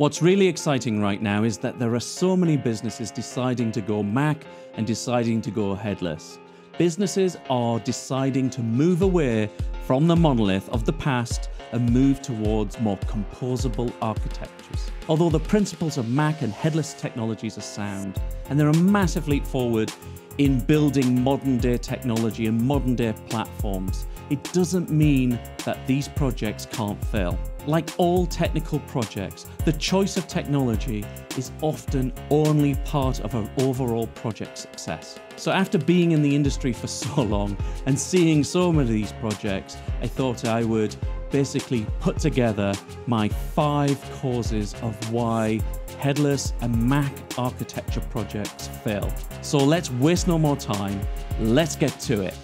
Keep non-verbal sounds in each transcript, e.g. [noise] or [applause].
What's really exciting right now is that there are so many businesses deciding to go MACH and deciding to go headless. Businesses are deciding to move away from the monolith of the past and move towards more composable architectures. Although the principles of MACH and headless technologies are sound, and they're a massive leap forward in building modern day technology and modern day platforms, it doesn't mean that these projects can't fail. Like all technical projects, the choice of technology is often only part of an overall project success. So, after being in the industry for [laughs] so long and seeing so many of these projects, I thought I would basically put together my five causes of why headless and MACH architecture projects fail. So, let's waste no more time, let's get to it.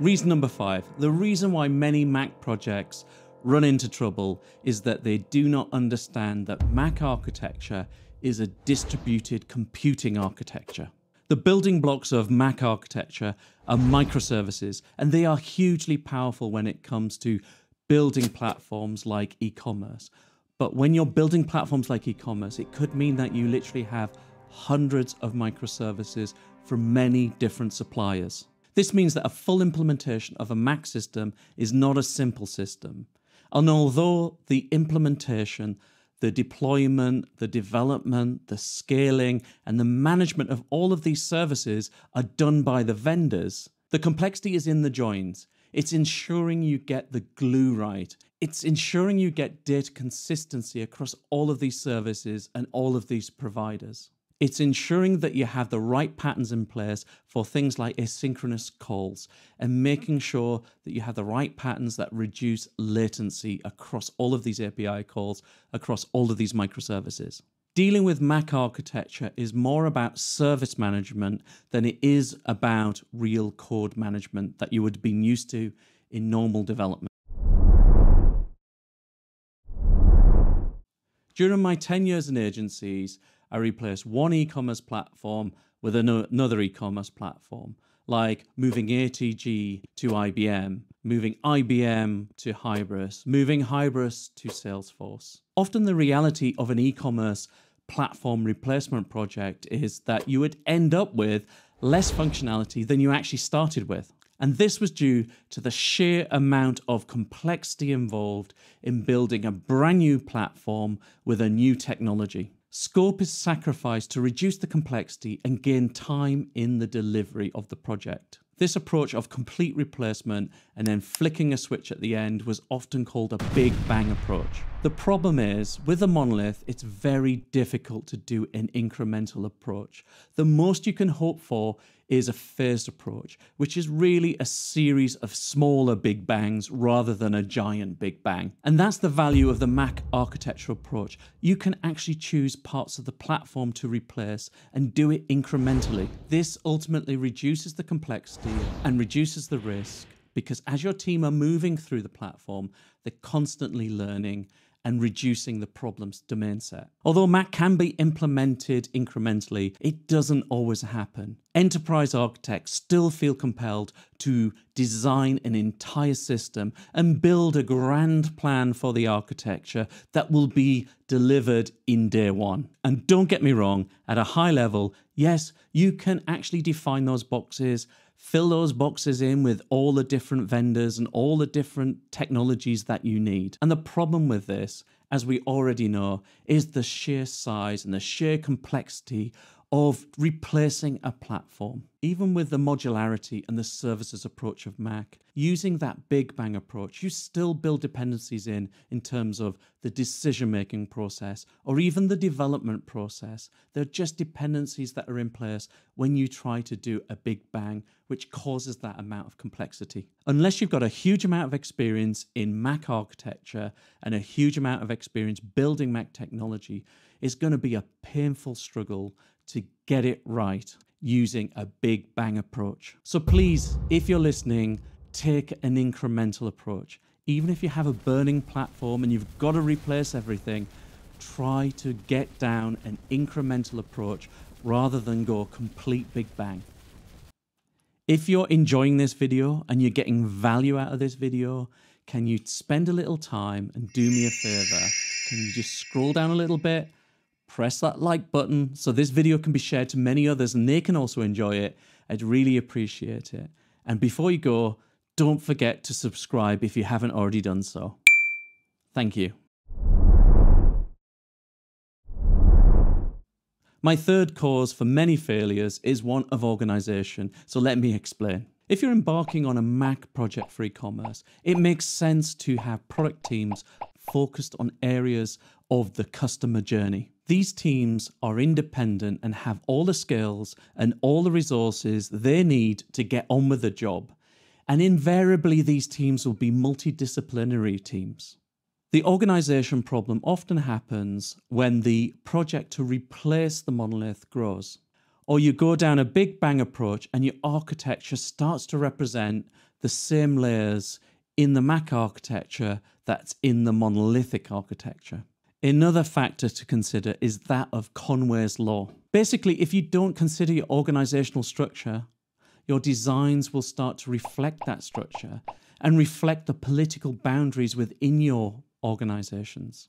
Reason number five the reason why many MACH projects run into trouble is that they do not understand that MACH architecture is a distributed computing architecture. The building blocks of MACH architecture are microservices, and they are hugely powerful when it comes to building platforms like e commerce. But when you're building platforms like e commerce, it could mean that you literally have hundreds of microservices from many different suppliers. This means that a full implementation of a MACH system is not a simple system. And although the implementation, the deployment, the development, the scaling, and the management of all of these services are done by the vendors, the complexity is in the joins. It's ensuring you get the glue right. It's ensuring you get data consistency across all of these services and all of these providers. It's ensuring that you have the right patterns in place for things like asynchronous calls and making sure that you have the right patterns that reduce latency across all of these API calls, across all of these microservices. Dealing with MACH architecture is more about service management than it is about real code management that you would have been used to in normal development. During my 10 years in agencies, I replace one e-commerce platform with another e-commerce platform, like moving ATG to IBM, moving IBM to Hybris, moving Hybris to Salesforce. Often the reality of an e-commerce platform replacement project is that you would end up with less functionality than you actually started with. And this was due to the sheer amount of complexity involved in building a brand new platform with a new technology. Scope is sacrificed to reduce the complexity and gain time in the delivery of the project. This approach of complete replacement and then flicking a switch at the end was often called a big bang approach. The problem is, with a monolith, it's very difficult to do an incremental approach. The most you can hope for is a phased approach, which is really a series of smaller big bangs rather than a giant big bang. And that's the value of the MACH architecture approach. You can actually choose parts of the platform to replace and do it incrementally. This ultimately reduces the complexity and reduces the risk because as your team are moving through the platform, they're constantly learning and reducing the problem's domain set. Although MACH can be implemented incrementally, it doesn't always happen. Enterprise architects still feel compelled to design an entire system and build a grand plan for the architecture that will be delivered in day one. And don't get me wrong, at a high level, yes, you can actually define those boxes fill those boxes in with all the different vendors and all the different technologies that you need. And the problem with this, as we already know, is the sheer size and the sheer complexity of replacing a platform. Even with the modularity and the services approach of MACH, using that big bang approach, you still build dependencies in in terms of the decision making process or even the development process. They're just dependencies that are in place when you try to do a big bang, which causes that amount of complexity. Unless you've got a huge amount of experience in MACH architecture and a huge amount of experience building MACH technology, it's going to be a painful struggle to get it right using a big bang approach. So please, if you're listening, take an incremental approach. Even if you have a burning platform and you've got to replace everything, try to get down an incremental approach rather than go complete big bang. If you're enjoying this video and you're getting value out of this video, can you spend a little time and do me a favor? Can you just scroll down a little bit, press that like button so this video can be shared to many others and they can also enjoy it? I'd really appreciate it. And before you go, don't forget to subscribe if you haven't already done so. Thank you. My third cause for many failures is one of organization, so let me explain. If you're embarking on a MACH project for e-commerce, it makes sense to have product teams focused on areas of the customer journey. These teams are independent and have all the skills and all the resources they need to get on with the job. And invariably, these teams will be multidisciplinary teams. The organization problem often happens when the project to replace the monolith grows or you go down a big bang approach and your architecture starts to represent the same layers in the MACH architecture that's in the monolithic architecture. Another factor to consider is that of Conway's law. Basically, if you don't consider your organizational structure, your designs will start to reflect that structure and reflect the political boundaries within your organizations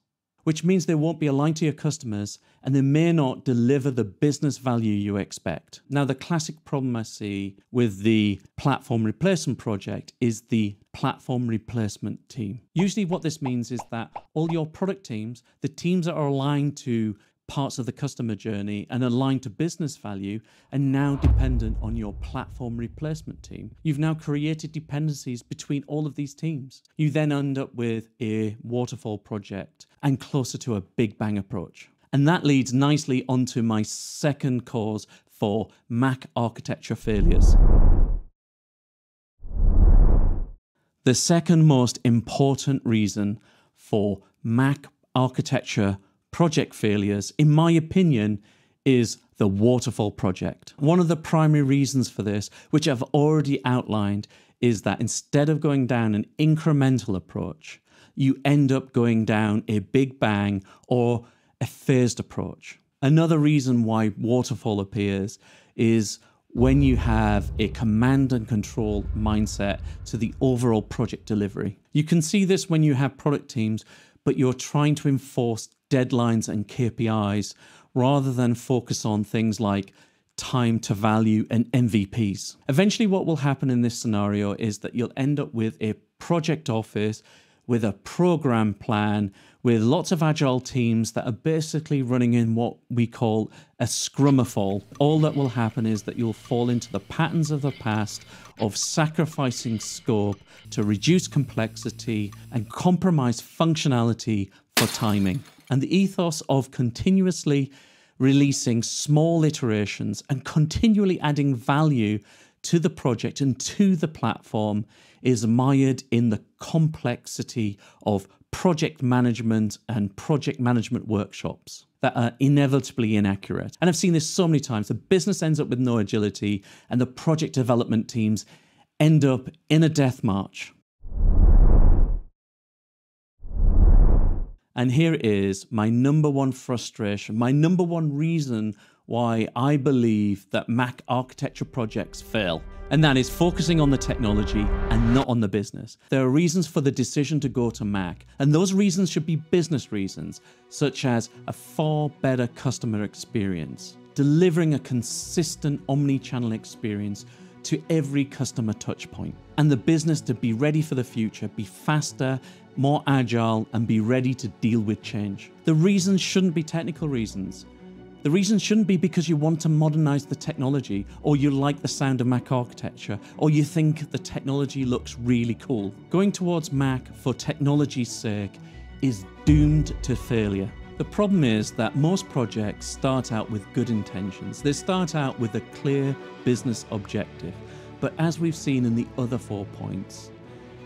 which means they won't be aligned to your customers and they may not deliver the business value you expect. Now, the classic problem I see with the platform replacement project is the platform replacement team. Usually, what this means is that all your product teams, the teams that are aligned to parts of the customer journey and aligned to business value and now dependent on your platform replacement team. You've now created dependencies between all of these teams. You then end up with a waterfall project and closer to a big bang approach. And that leads nicely onto my second cause for MACH architecture failures. The second most important reason for MACH architecture project failures, in my opinion, is the waterfall project. One of the primary reasons for this, which I've already outlined, is that instead of going down an incremental approach, you end up going down a big bang or a phased approach. Another reason why waterfall appears is when you have a command and control mindset to the overall project delivery. You can see this when you have product teams, but you're trying to enforce deadlines and KPIs rather than focus on things like time to value and MVPs. Eventually, what will happen in this scenario is that you'll end up with a project office with a program plan with lots of agile teams that are basically running in what we call a scrumafall. All that will happen is that you'll fall into the patterns of the past of sacrificing scope to reduce complexity and compromise functionality for timing and the ethos of continuously releasing small iterations and continually adding value to the project and to the platform is mired in the complexity of project management and project management workshops that are inevitably inaccurate. And I've seen this so many times. The business ends up with no agility, and the project development teams end up in a death march And here is my number one frustration, my number one reason why I believe that MACH architecture projects fail. And that is focusing on the technology and not on the business. There are reasons for the decision to go to MACH, and those reasons should be business reasons, such as a far better customer experience, delivering a consistent omni channel experience to every customer touchpoint, and the business to be ready for the future, be faster more agile, and be ready to deal with change. The reasons shouldn't be technical reasons. The reason shouldn't be because you want to modernize the technology, or you like the sound of MACH architecture, or you think the technology looks really cool. Going towards MACH for technology's sake is doomed to failure. The problem is that most projects start out with good intentions. They start out with a clear business objective. But as we've seen in the other four points,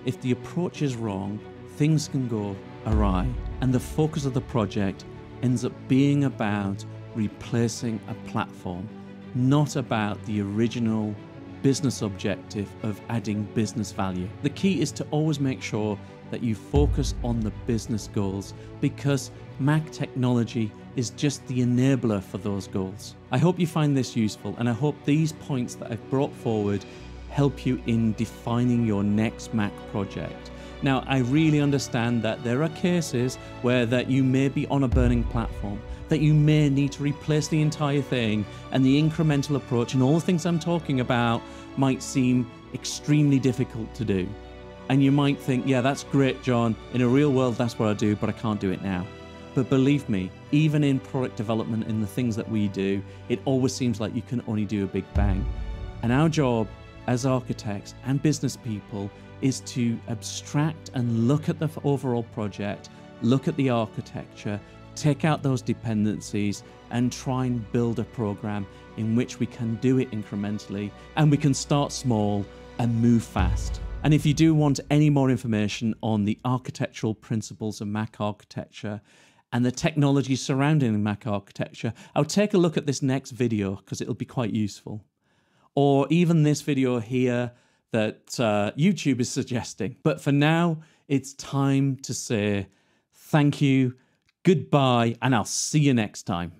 if the approach is wrong, things can go awry, and the focus of the project ends up being about replacing a platform, not about the original business objective of adding business value. The key is to always make sure that you focus on the business goals because MACH technology is just the enabler for those goals. I hope you find this useful and I hope these points that I've brought forward help you in defining your next MACH project Now, I really understand that there are cases where that you may be on a burning platform, that you may need to replace the entire thing, and the incremental approach and all the things I'm talking about might seem extremely difficult to do. And you might think, yeah, that's great, John. In a real world, that's what I do, but I can't do it now. But believe me, even in product development and the things that we do, it always seems like you can only do a big bang. And our job as architects and business people is to abstract and look at the overall project, look at the architecture, take out those dependencies, and try and build a program in which we can do it incrementally and we can start small and move fast. And if you do want any more information on the architectural principles of MACH architecture and the technology surrounding MACH architecture, I'll take a look at this next video because it'll be quite useful. Or even this video here that uh, YouTube is suggesting. But for now, it's time to say thank you, goodbye, and I'll see you next time.